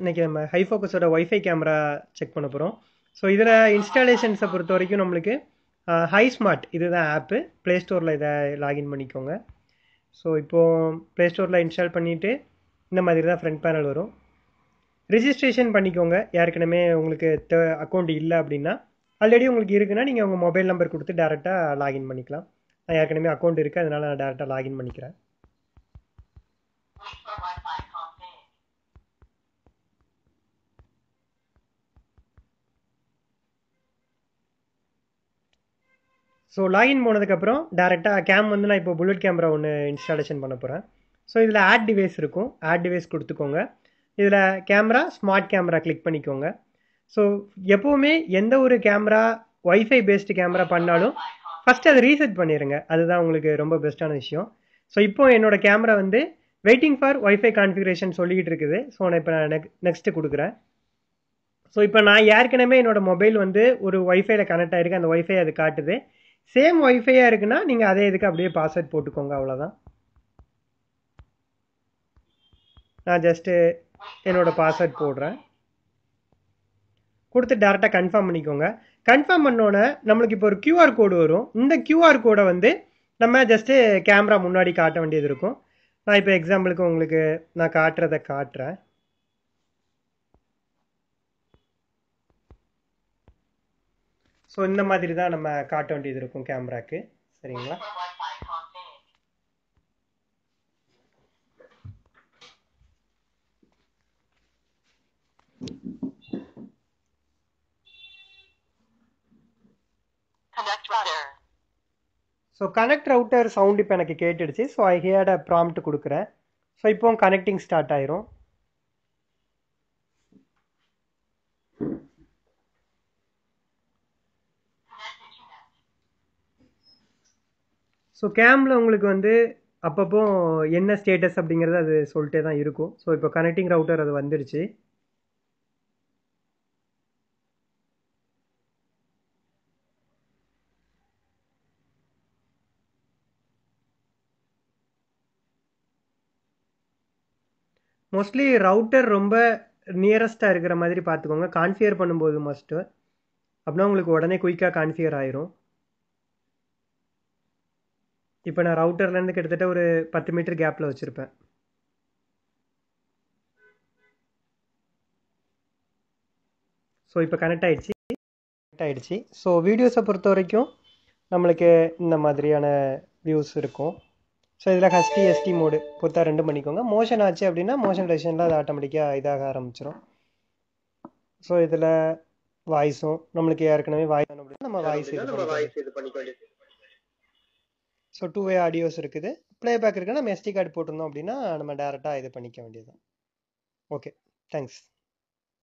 இன்னைக்கு நம்ம ஹை ஃபோக்கஸோட ஒய்ஃபை கேமரா செக் பண்ண போகிறோம் ஸோ இதில் இன்ஸ்டாலேஷன்ஸை பொறுத்த வரைக்கும் நம்மளுக்கு ஹை ஸ்மார்ட் இதுதான் ஆப்பு ப்ளே ஸ்டோரில் இதை லாகின் பண்ணிக்கோங்க. ஸோ இப்போது ப்ளே ஸ்டோரில் இன்ஸ்டால் பண்ணிவிட்டு இந்த மாதிரி தான் ஃப்ரண்ட் பேனல் வரும். ரிஜிஸ்ட்ரேஷன் பண்ணிக்கோங்க. ஏற்கனவே உங்களுக்கு அக்கௌண்ட் இல்லை அப்படின்னா ஆல்ரெடி உங்களுக்கு இருக்குன்னா நீங்கள் உங்கள் மொபைல் நம்பர் கொடுத்து டேரெக்டாக லாகின் பண்ணிக்கலாம். நான் ஏற்கனவே அக்கௌண்ட் இருக்குது அதனால் நான் டேரெக்டாக லாகின் பண்ணிக்கிறேன். ஸோ லாகின் போனதுக்கப்புறம் டேரெக்டாக கேம் வந்து நான் இப்போ புல்லட் கேமரா ஒன்று இன்ஸ்டாலேஷன் பண்ண போகிறேன் ஸோ இதில் ஆட் டிவைஸ் இருக்கும். ஆட் டிவைஸ் கொடுத்துக்கோங்க. இதில் கேமரா ஸ்மார்ட் கேமரா கிளிக் பண்ணிக்கோங்க. ஸோ எப்போவுமே எந்த ஒரு கேமரா ஒய்ஃபை பேஸ்டு கேமரா பண்ணாலும் ஃபஸ்ட்டு அதை ரீசெட் பண்ணிடுங்க அதுதான் உங்களுக்கு ரொம்ப பெஸ்ட்டான விஷயம். ஸோ இப்போ என்னோடய கேமரா வந்து வெயிட்டிங் ஃபார் ஒய்ஃபை கான்ஃபிகரேஷன் சொல்லிக்கிட்டு இருக்குது. ஸோ நான் இப்போ நான் நெக் நெக்ஸ்ட்டு கொடுக்குறேன். ஸோ இப்போ நான் ஏற்கனவே என்னோடய மொபைல் வந்து ஒரு ஒய்ஃபைல கனெக்ட் ஆகிருக்கு அந்த ஒய்ஃபை அது காட்டுது. சேம் ஒய்ஃபையாக இருக்குன்னா நீங்கள் அதே இதுக்கு அப்படியே பாஸ்வேர்ட் போட்டுக்கோங்க அவ்வளோதான் நான் ஜஸ்ட்டு என்னோடய பாஸ்வேர்ட் போடுறேன். கொடுத்து டேரெக்டாக கன்ஃபார்ம் பண்ணிக்கோங்க. கன்ஃபார்ம் பண்ணோன்னே நம்மளுக்கு இப்போ ஒரு கியூஆர் கோடு வரும். இந்த கியூஆர் கோடை வந்து நம்ம ஜஸ்ட்டு கேமரா முன்னாடி காட்ட வேண்டியது இருக்கும். நான் இப்போ எக்ஸாம்பிளுக்கு உங்களுக்கு நான் காட்டுறதை காட்டுறேன். ஸோ இந்த மாதிரி தான் நம்ம காட்ட வேண்டியது இருக்கும் கேமராக்கு. சரிங்களா. ஸோ கனெக்ட் ரவுட்டர் சவுண்ட் இப்போ எனக்கு கேட்டுடுச்சு. ஸோ ஐ ஹியர்ட் ப்ராம்ப்ட் கொடுக்குறேன். ஸோ இப்போ கனெக்டிங் ஸ்டார்ட் ஆயிரும். ஸோ கேமில் உங்களுக்கு வந்து அப்பப்போ என்ன ஸ்டேட்டஸ் அப்படிங்கிறது அது சொல்லிட்டே தான் இருக்கும். ஸோ இப்போ கனெக்டிங் ரவுட்டர் அது வந்துடுச்சு. மோஸ்ட்லி ரவுட்டர் ரொம்ப நியரஸ்ட்டாக இருக்கிற மாதிரி பார்த்துக்கோங்க. கான்ஃபியர் பண்ணும்போது மஸ்ட்டு அப்படின்னா உங்களுக்கு உடனே குயிக்காக கான்ஃபியர் ஆயிரும். இப்போ நான் ரவுட்டர்லேருந்து கிட்டத்தட்ட ஒரு பத்து மீட்டர் கேப்பில் வச்சுருப்பேன். ஸோ இப்போ கனெக்ட் ஆயிடுச்சு. கனெக்ட் ஆயிடுச்சு. ஸோ வீடியோஸை பொறுத்த வரைக்கும் நம்மளுக்கு இந்த மாதிரியான வியூஸ் இருக்கும். ஸோ இதில் ஹஸ்டி எஸ்டி மோடு பொறுத்தா ரெண்டும் பண்ணிக்கோங்க. மோஷன் ஆச்சு அப்படின்னா மோஷன் டெசிஷனில் அது ஆட்டோமேட்டிக்காக இதாக ஆரம்பிச்சிடும் ஸோ இதில் வாய்ஸும் நம்மளுக்கு ஏற்கனவே வாய்ஸ் அப்படின்னா நம்ம வாய்ஸ் இது இது பண்ணிக்க வேண்டியது ஸோ டூ வே ஆடியோஸ் இருக்குது. ப்ளேபேக் இருக்குன்னா நம்ம எஸ்டி கார்டு போட்டிருந்தோம் அப்படின்னா நம்ம டேரெக்டாக இது பண்ணிக்க வேண்டியது ஓகே தேங்க்ஸ்